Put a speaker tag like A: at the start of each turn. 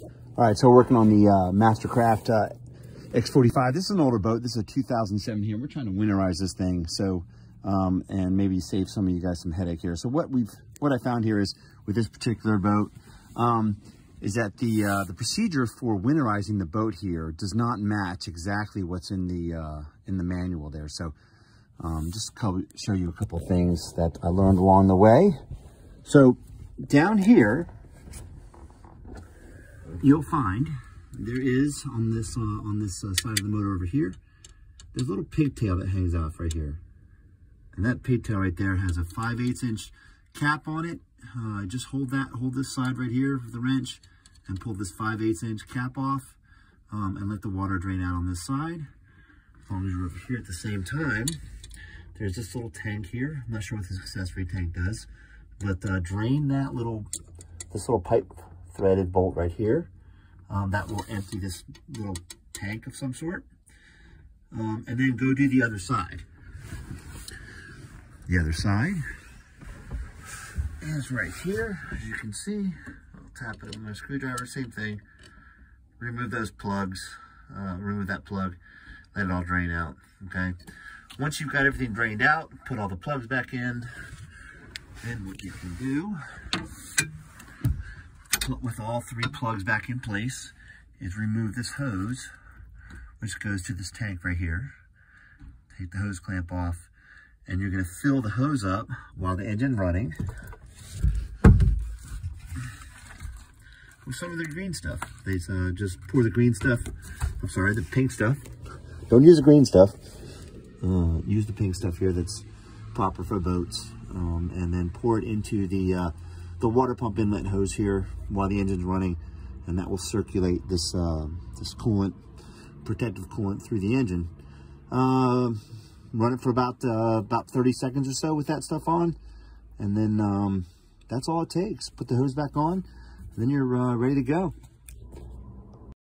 A: All right, so we're working on the uh, Mastercraft uh, X45. This is an older boat. This is a 2007 here. We're trying to winterize this thing, so um, and maybe save some of you guys some headache here. So what we've what I found here is with this particular boat um, is that the uh, the procedure for winterizing the boat here does not match exactly what's in the uh, in the manual there. So um, just show you a couple things that I learned along the way. So down here, you'll find there is on this uh, on this uh, side of the motor over here, there's a little pigtail that hangs off right here. And that pigtail right there has a 5 8 inch cap on it. Uh, just hold that, hold this side right here with the wrench and pull this 5 8 inch cap off um, and let the water drain out on this side. As long as you're over here at the same time, there's this little tank here. I'm not sure what this accessory tank does, but uh, drain that little, this little pipe threaded bolt right here. Um, that will empty this little tank of some sort. Um, and then go do the other side. The other side is right here, as you can see. I'll tap it with my screwdriver, same thing. Remove those plugs, uh, remove that plug, let it all drain out, okay? Once you've got everything drained out, put all the plugs back in, then what you can do with all three plugs back in place is remove this hose, which goes to this tank right here. Take the hose clamp off, and you're gonna fill the hose up while the engine running with some of the green stuff. They uh, just pour the green stuff, I'm sorry, the pink stuff. Don't use the green stuff. Uh, use the pink stuff here that's proper for boats. Um, and then pour it into the uh, the water pump inlet hose here while the engine's running, and that will circulate this uh, this coolant, protective coolant through the engine. Uh, run it for about uh, about 30 seconds or so with that stuff on, and then um, that's all it takes. Put the hose back on, then you're uh, ready to go.